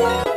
Bye.